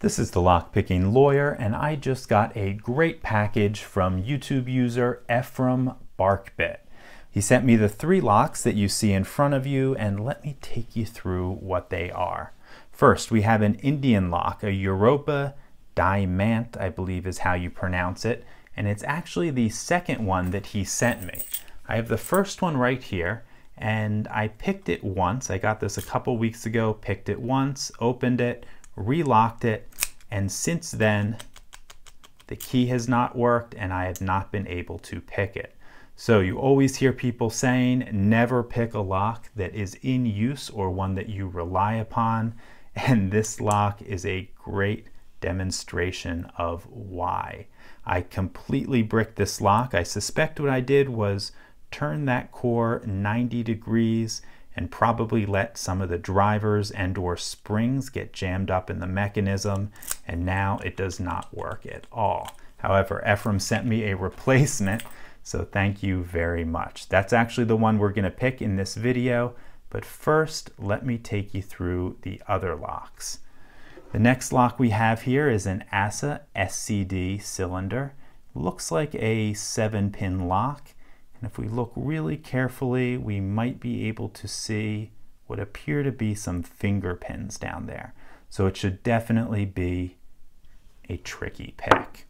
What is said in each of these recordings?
This is the Lockpicking Lawyer, and I just got a great package from YouTube user Ephraim Barkbit. He sent me the three locks that you see in front of you, and let me take you through what they are. First, we have an Indian lock, a Europa Diamant, I believe is how you pronounce it, and it's actually the second one that he sent me. I have the first one right here, and I picked it once. I got this a couple weeks ago, picked it once, opened it, relocked it, and since then, the key has not worked and I have not been able to pick it. So you always hear people saying, never pick a lock that is in use or one that you rely upon. And this lock is a great demonstration of why. I completely bricked this lock. I suspect what I did was turn that core 90 degrees and probably let some of the drivers and or springs get jammed up in the mechanism and now it does not work at all. However, Ephraim sent me a replacement so thank you very much. That's actually the one we're gonna pick in this video but first let me take you through the other locks. The next lock we have here is an ASA SCD cylinder. Looks like a seven pin lock and if we look really carefully, we might be able to see what appear to be some finger pins down there. So it should definitely be a tricky pick.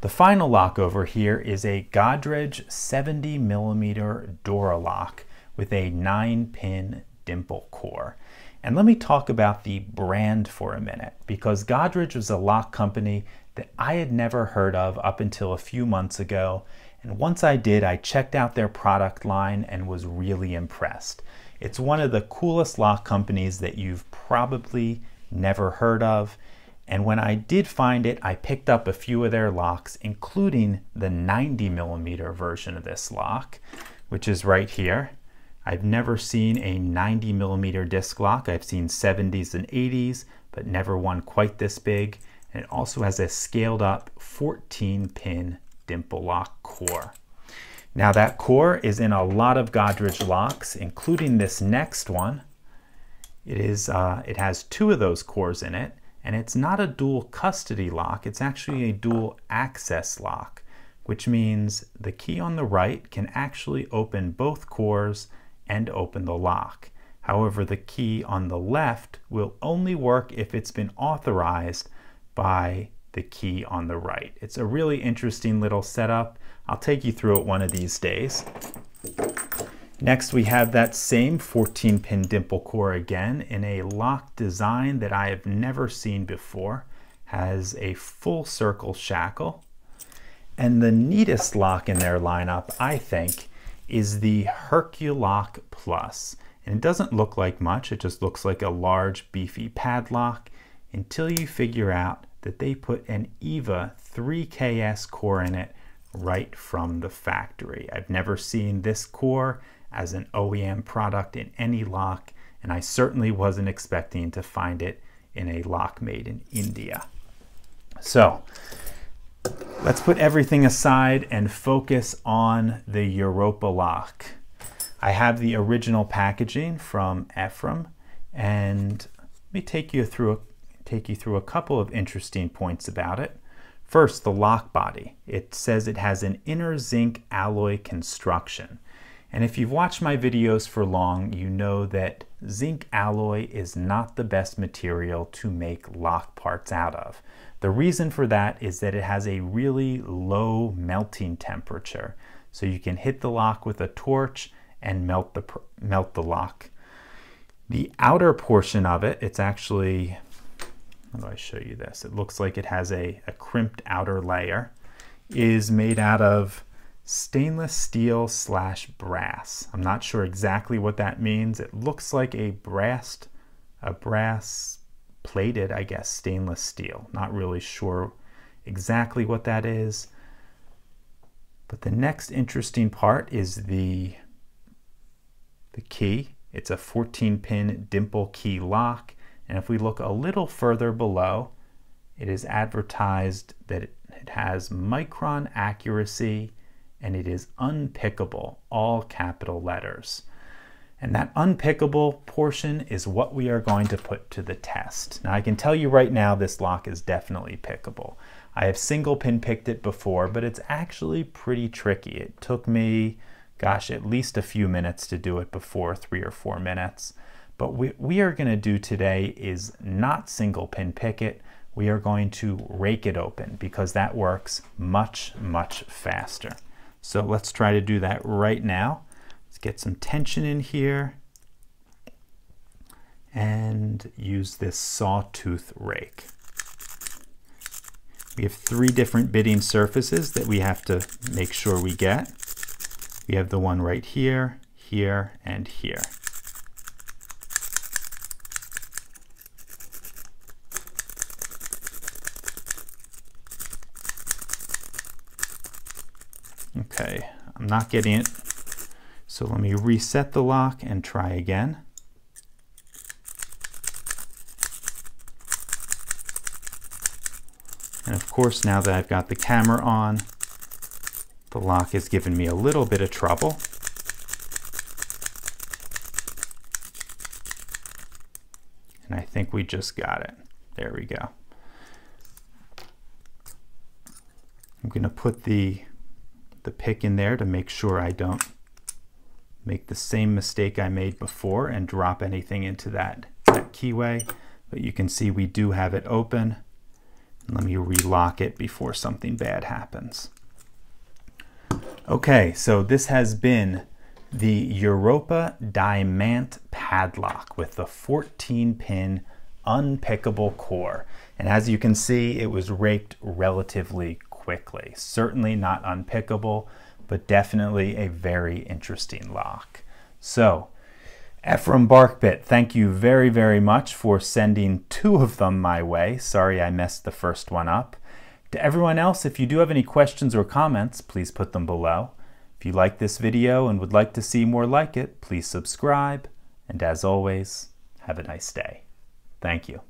The final lock over here is a Godrej 70 millimeter Dora lock with a nine pin dimple core. And let me talk about the brand for a minute because Godrej was a lock company that I had never heard of up until a few months ago and once I did, I checked out their product line and was really impressed. It's one of the coolest lock companies that you've probably never heard of. And when I did find it, I picked up a few of their locks, including the 90 millimeter version of this lock, which is right here. I've never seen a 90 millimeter disc lock. I've seen 70s and 80s, but never one quite this big. And it also has a scaled up 14 pin dimple lock core. Now that core is in a lot of Godrej locks, including this next one. It, is, uh, it has two of those cores in it, and it's not a dual custody lock, it's actually a dual access lock, which means the key on the right can actually open both cores and open the lock. However, the key on the left will only work if it's been authorized by the key on the right. It's a really interesting little setup. I'll take you through it one of these days. Next, we have that same 14 pin dimple core again in a lock design that I have never seen before. Has a full circle shackle. And the neatest lock in their lineup, I think, is the Herculock Plus. And it doesn't look like much, it just looks like a large beefy padlock until you figure out that they put an EVVA 3KS core in it right from the factory. I've never seen this core as an OEM product in any lock, and I certainly wasn't expecting to find it in a lock made in India. So let's put everything aside and focus on the Europa lock. I have the original packaging from Ephraim, and let me take you through a take you through a couple of interesting points about it. First, the lock body. It says it has an inner zinc alloy construction. And if you've watched my videos for long, you know that zinc alloy is not the best material to make lock parts out of. The reason for that is that it has a really low melting temperature. So you can hit the lock with a torch and melt the, melt the lock. The outer portion of it, it's actually how do I show you this? It looks like it has a, a crimped outer layer, is made out of stainless steel slash brass. I'm not sure exactly what that means. It looks like a brass, a brass plated, I guess, stainless steel. Not really sure exactly what that is. But the next interesting part is the, the key. It's a 14 pin dimple key lock. And if we look a little further below, it is advertised that it has micron accuracy and it is unpickable, all capital letters. And that unpickable portion is what we are going to put to the test. Now I can tell you right now this lock is definitely pickable. I have single pin picked it before, but it's actually pretty tricky. It took me, gosh, at least a few minutes to do it before, three or four minutes. But what we are gonna do today is not single pin pick it, we are going to rake it open because that works much, much faster. So let's try to do that right now. Let's get some tension in here and use this sawtooth rake. We have three different bitting surfaces that we have to make sure we get. We have the one right here, here, and here. Okay, I'm not getting it. So let me reset the lock and try again. And of course, now that I've got the camera on, the lock has given me a little bit of trouble. And I think we just got it. There we go. I'm going to put the the pick in there to make sure I don't make the same mistake I made before and drop anything into that, that keyway. But you can see we do have it open. Let me relock it before something bad happens. Okay, so this has been the Europa Diamant padlock with the 14 pin unpickable core. And as you can see, it was raked relatively quickly. Certainly not unpickable, but definitely a very interesting lock. So, Ephraim Barkbit, thank you very, very much for sending two of them my way. Sorry I messed the first one up. To everyone else, if you do have any questions or comments, please put them below. If you like this video and would like to see more like it, please subscribe. And as always, have a nice day. Thank you.